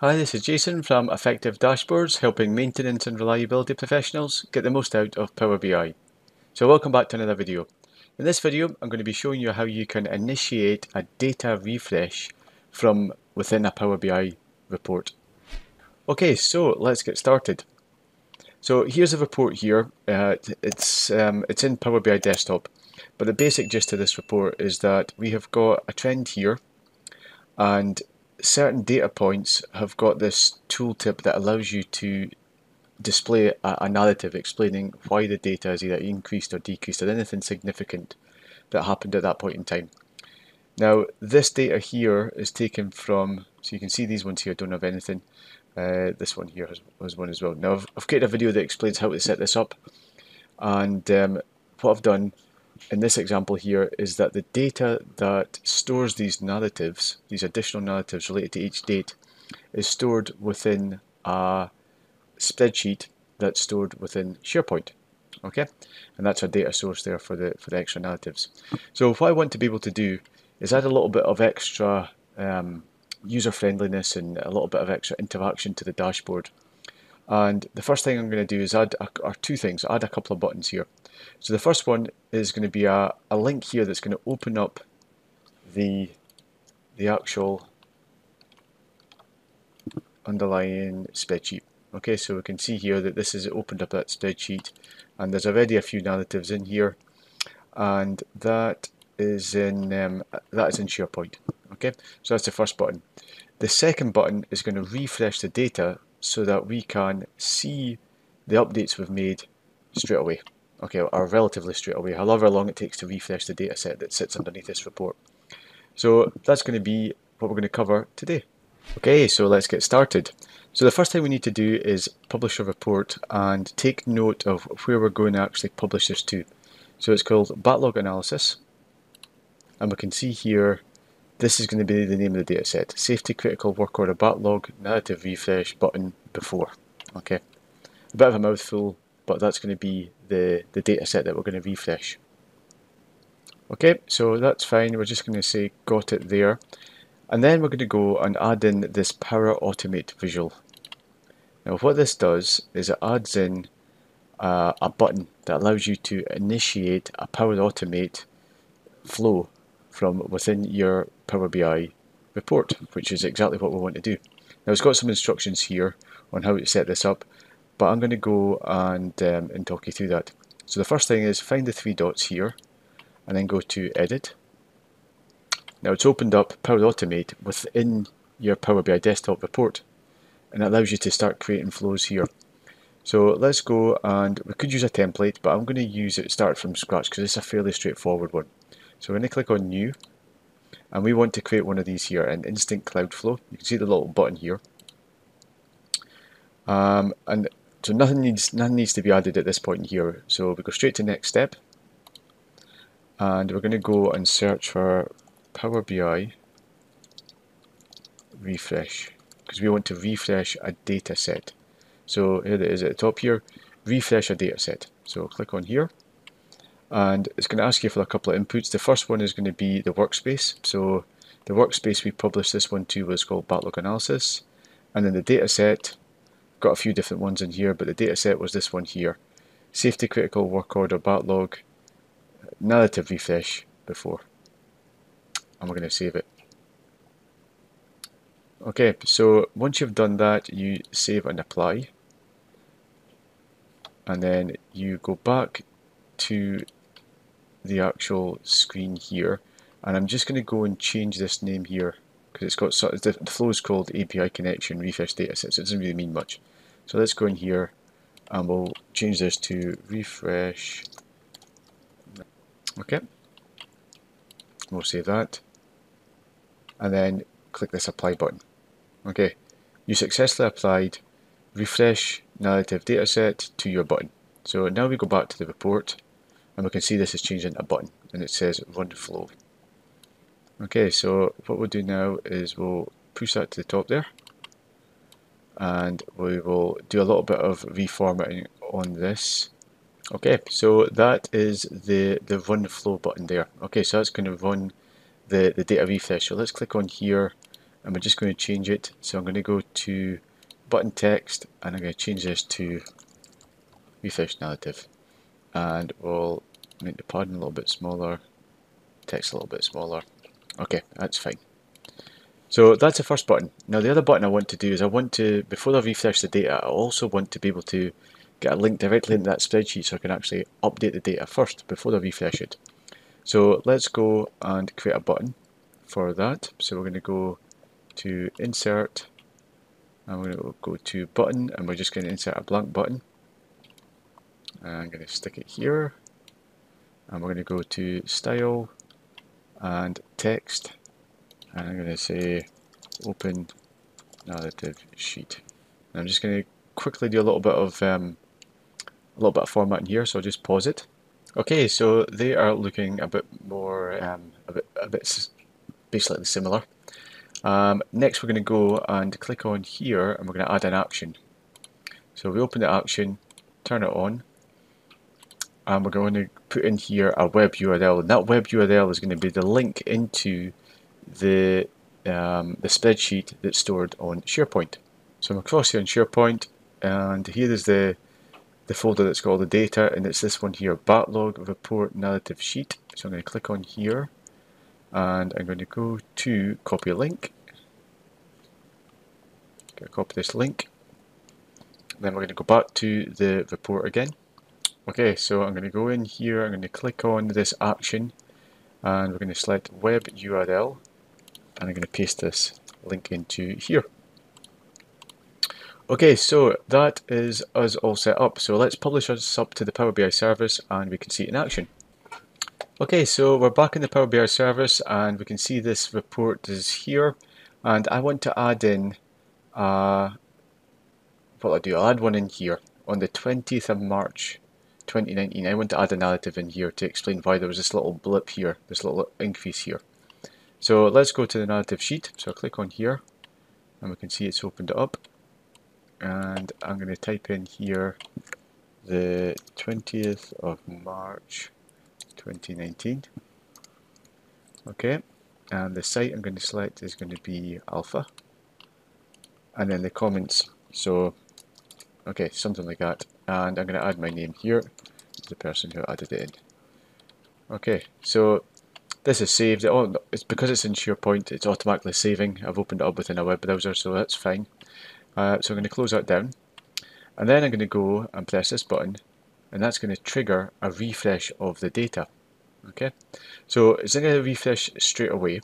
Hi, this is Jason from Effective Dashboards, helping maintenance and reliability professionals get the most out of Power BI. So welcome back to another video. In this video, I'm going to be showing you how you can initiate a data refresh from within a Power BI report. Okay, so let's get started. So here's a report here. Uh, it's um, it's in Power BI Desktop, but the basic gist of this report is that we have got a trend here, and certain data points have got this tooltip that allows you to display a, a, narrative explaining why the data is either increased or decreased or anything significant that happened at that point in time. Now this data here is taken from, so you can see these ones here don't have anything. Uh, this one here has, has, one as well. Now I've, I've, created a video that explains how to set this up and um, what I've done in this example here is that the data that stores these narratives, these additional narratives related to each date, is stored within a spreadsheet that's stored within SharePoint. Okay, and that's our data source there for the for the extra narratives. So what I want to be able to do is add a little bit of extra um, user friendliness and a little bit of extra interaction to the dashboard. And the first thing I'm going to do is add a, or two things. Add a couple of buttons here. So the first one is going to be a, a link here that's going to open up the the actual underlying spreadsheet. Okay, so we can see here that this has opened up that spreadsheet and there's already a few narratives in here and that is in um, that is in SharePoint. Okay, so that's the first button. The second button is going to refresh the data so that we can see the updates we've made straight away. Okay, or relatively straight away, however long it takes to refresh the data set that sits underneath this report. So that's going to be what we're going to cover today. Okay, so let's get started. So the first thing we need to do is publish a report and take note of where we're going to actually publish this to. So it's called backlog analysis and we can see here this is going to be the name of the dataset. Safety critical work order backlog narrative refresh button before. Okay, a bit of a mouthful, but that's going to be the, the dataset that we're going to refresh. Okay, so that's fine. We're just going to say got it there. And then we're going to go and add in this Power Automate visual. Now what this does is it adds in uh, a button that allows you to initiate a Power Automate flow from within your Power BI report, which is exactly what we want to do. Now it's got some instructions here on how to set this up, but I'm going to go and, um, and talk you through that. So the first thing is find the three dots here, and then go to Edit. Now it's opened up Power Automate within your Power BI desktop report, and it allows you to start creating flows here. So let's go and we could use a template, but I'm going to use it start from scratch because it's a fairly straightforward one. So we're going to click on New, and we want to create one of these here, an Instant Cloud Flow. You can see the little button here. Um, and so nothing needs nothing needs to be added at this point here. So we go straight to next step, and we're going to go and search for Power BI refresh because we want to refresh a data set. So here it is at the top here, refresh a data set. So click on here and it's going to ask you for a couple of inputs. The first one is going to be the workspace. So the workspace we published this one to was called backlog analysis. And then the data set got a few different ones in here but the data set was this one here. Safety critical work order backlog narrative refresh before. And we're going to save it. Okay so once you've done that you save and apply. And then you go back to the actual screen here. And I'm just going to go and change this name here because it's got sort of, the flow is called API connection refresh dataset so it doesn't really mean much. So let's go in here and we'll change this to refresh. Okay. We'll save that. And then click this apply button. Okay. You successfully applied refresh narrative dataset to your button. So now we go back to the report and we can see this is changed into a button and it says run flow. Okay so what we'll do now is we'll push that to the top there. And we will do a little bit of reformatting on this. Okay so that is the the run flow button there. Okay so that's going to run the the data refresh. So let's click on here and we're just going to change it. So I'm going to go to button text and I'm going to change this to refresh narrative and we'll make the padding a little bit smaller, text a little bit smaller. Okay, that's fine. So that's the first button. Now the other button I want to do is I want to, before I refresh the data, I also want to be able to get a link directly into that spreadsheet so I can actually update the data first before I refresh it. So let's go and create a button for that. So we're going to go to insert and we're going to go to button and we're just going to insert a blank button. I'm going to stick it here and we're going to go to style and text and I'm going to say open narrative sheet. And I'm just going to quickly do a little bit of um, a little bit of formatting here, so I'll just pause it. Okay, so they are looking a bit more, um, a bit, a bit basically similar. Um, next we're going to go and click on here and we're going to add an action. So we open the action, turn it on, and we're going to put in here a web URL. And that web URL is going to be the link into the um, the spreadsheet that's stored on SharePoint. So I'm across here on SharePoint, and here is the the folder that's got all the data and it's this one here backlog report narrative sheet so I'm going to click on here and I'm going to go to copy link going to copy this link then we're going to go back to the report again okay so I'm going to go in here I'm going to click on this action and we're going to select web URL and I'm going to paste this link into here Okay, so that is us all set up. So let's publish us up to the Power BI service and we can see it in action. Okay, so we're back in the Power BI service and we can see this report is here. And I want to add in, uh, what I'll do, I'll add one in here. On the 20th of March 2019, I want to add a narrative in here to explain why there was this little blip here, this little increase here. So let's go to the narrative sheet. So I'll click on here and we can see it's opened up. And I'm going to type in here the 20th of March 2019 okay and the site I'm going to select is going to be alpha. And then the comments. So okay something like that and I'm going to add my name here the person who added it in okay so this is saved oh, it's because it's in SharePoint it's automatically saving I've opened it up within a web browser so that's fine uh, so I'm going to close that down. And then I'm going to go and press this button and that's going to trigger a refresh of the data. Okay, so it's going to refresh straight away.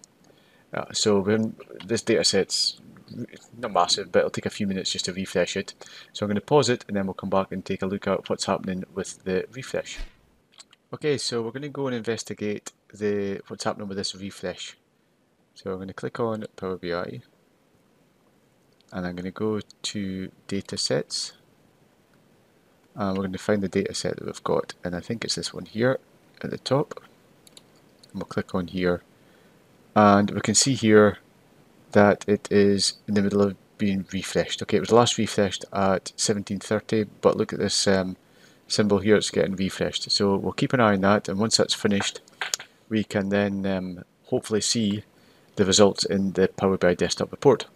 Uh, so when this data set's not massive, but it'll take a few minutes just to refresh it. So I'm going to pause it and then we'll come back and take a look at what's happening with the refresh. Okay, so we're going to go and investigate the what's happening with this refresh. So I'm going to click on Power BI and I'm going to go to data sets and we're going to find the data set that we've got and I think it's this one here at the top and we'll click on here and we can see here that it is in the middle of being refreshed okay it was last refreshed at 1730 but look at this um, symbol here it's getting refreshed so we'll keep an eye on that and once that's finished we can then um, hopefully see the results in the Power BI desktop report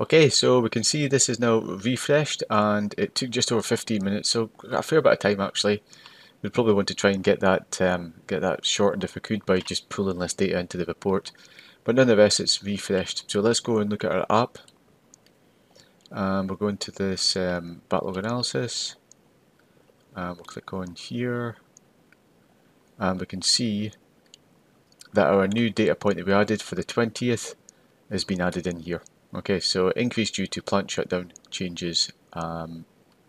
Okay, so we can see this is now refreshed and it took just over 15 minutes, so a fair bit of time actually. We'd probably want to try and get that um, get that shortened if we could by just pulling less data into the report. But nonetheless, it's refreshed. So let's go and look at our app. Um, we're going to this um, backlog analysis. Um, we'll click on here. And we can see that our new data point that we added for the 20th has been added in here. Okay, so increase due to plant shutdown changes, um,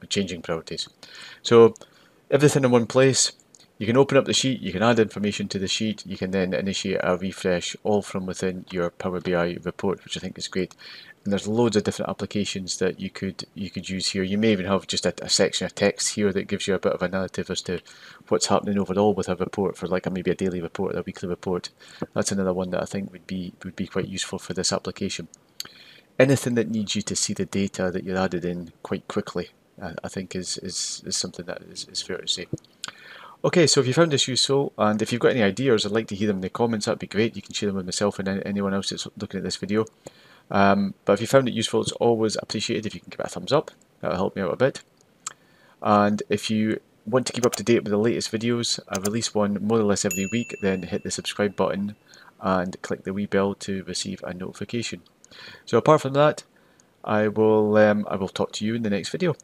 changing priorities. So everything in one place. You can open up the sheet, you can add information to the sheet, you can then initiate a refresh all from within your Power BI report, which I think is great. And there's loads of different applications that you could you could use here. You may even have just a, a section of text here that gives you a bit of a narrative as to what's happening overall with a report for like a, maybe a daily report, or a weekly report. That's another one that I think would be would be quite useful for this application anything that needs you to see the data that you're added in quite quickly, uh, I think is, is, is something that is, is fair to say. Okay, so if you found this useful, and if you've got any ideas, I'd like to hear them in the comments, that'd be great. You can share them with myself and anyone else that's looking at this video. Um, but if you found it useful, it's always appreciated if you can give it a thumbs up. That'll help me out a bit. And if you want to keep up to date with the latest videos, I release one more or less every week, then hit the subscribe button and click the wee bell to receive a notification. So apart from that, I will um, I will talk to you in the next video.